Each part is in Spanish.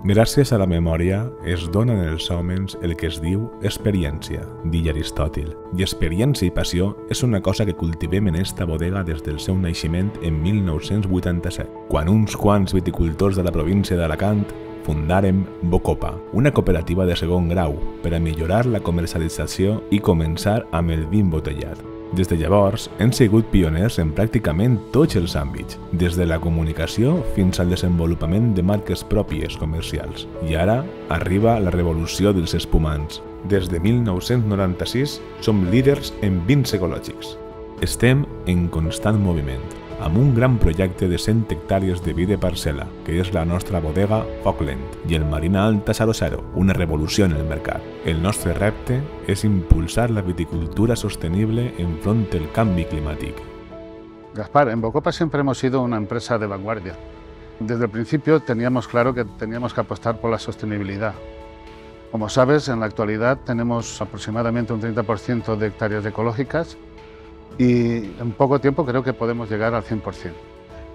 Gràcies a la memòria es dona en els homes el que es diu experiència, diu Aristòtil. I experiència i passió és una cosa que cultivem en esta bodega des del seu naixement en 1987, quan uns quants viticultors de la província d'Alacant fundarem Bocopa, una cooperativa de segon grau per a millorar la comercialització i començar amb el vi embotellat. Des de llavors, hem sigut pioners en pràcticament tots els àmbits, des de la comunicació fins al desenvolupament de marques pròpies comercials. I ara arriba la revolució dels espumants. Des de 1996 som líders en vins ecològics. Estem en constant moviment amb un gran projecte de 100 hectàrees de vi de parcel·la, que és la nostra bodega Fockland, i el Marina Alta 00, una revolució en el mercat. El nostre repte és impulsar la viticultura sostenible enfront del canvi climàtic. Gaspar, en Bocopa siempre hemos sido una empresa de vanguardia. Desde el principio teníamos claro que teníamos que apostar por la sostenibilidad. Como sabes, en la actualidad tenemos aproximadamente un 30% de hectáreas ecológicas y en poco tiempo creo que podemos llegar al 100%.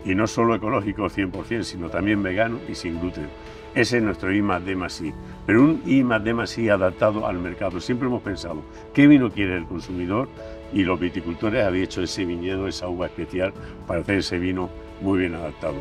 Y no solo ecológico 100%, sino también vegano y sin gluten. Ese es nuestro I más D más I. Pero un I más D más I adaptado al mercado. Siempre hemos pensado, ¿qué vino quiere el consumidor? Y los viticultores habían hecho ese viñedo, esa uva especial, para hacer ese vino muy bien adaptado.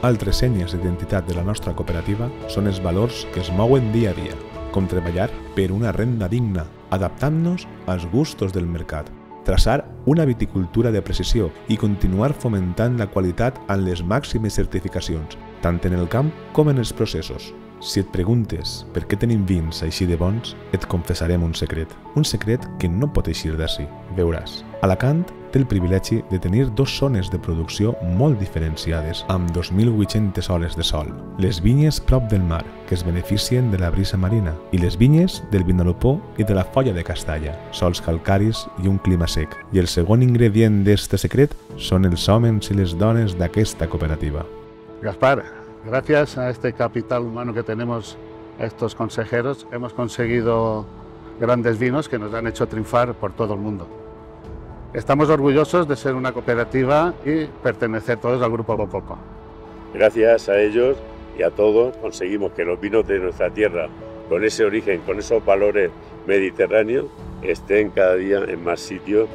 Altres senyes d'identitat de la nostra cooperativa són els valors que es mouen dia a dia, com treballar per una renda digna, adaptant-nos als gustos del mercat, traçar una viticultura de precisió i continuar fomentant la qualitat en les màximes certificacions, tant en el camp com en els processos. Si et preguntes per què tenim vins així de bons, et confessarem un secret. Un secret que no pot eixir d'ací, veuràs. Alacant té el privilegi de tenir dos zones de producció molt diferenciades, amb 2.800 hores de sol. Les vinyes prop del mar, que es beneficien de la brisa marina, i les vinyes del Vinalopó i de la folla de castalla, sols calcaris i un clima sec. I el segon ingredient d'este secret són els homes i les dones d'aquesta cooperativa. Gaspar, gracias a este capital humano que tenemos estos consejeros, hemos conseguido grandes vinos que nos han hecho triunfar por todo el mundo. Estamos orgullosos de ser una cooperativa y pertenecer todos al Grupo Bocopa. Gracias a ellos y a todos conseguimos que los vinos de nuestra tierra, con ese origen, con esos valores mediterráneos, estén cada día en más sitios.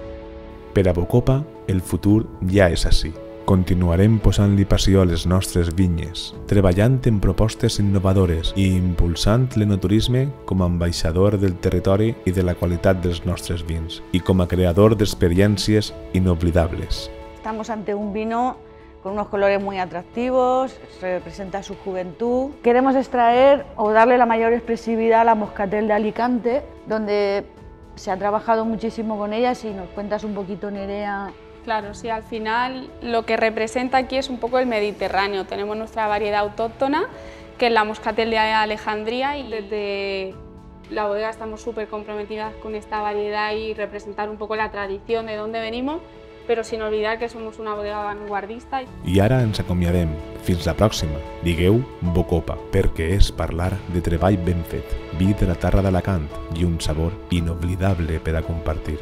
Per a Bocopa, el futur ja és així. Continuarem posant-li passió a les nostres vinyes, treballant en propostes innovadores i impulsant l'enoturisme com a ambaixador del territori i de la qualitat dels nostres vins i com a creador d'experiències inoblidables. Estamos ante un vino con unos colores muy atractivos, representa su juventud. Queremos extraer o darle la mayor expresividad a la Moscatel de Alicante, donde se ha trabajado muchísimo con ella. Si nos cuentas un poquito, Nerea. Claro, sí, al final lo que representa aquí es un poco el Mediterráneo. Tenemos nuestra variedad autóctona, que es la Moscatel de Alejandría, y desde la bodega estamos súper comprometidas con esta variedad y representar un poco la tradición de dónde venimos però sin olvidar que somos una bodega vanguardista. I ara ens acomiadem. Fins la pròxima. Digueu Bocopa, perquè és parlar de treball ben fet, vi de la terra d'Alacant i un sabor inoblidable per compartir.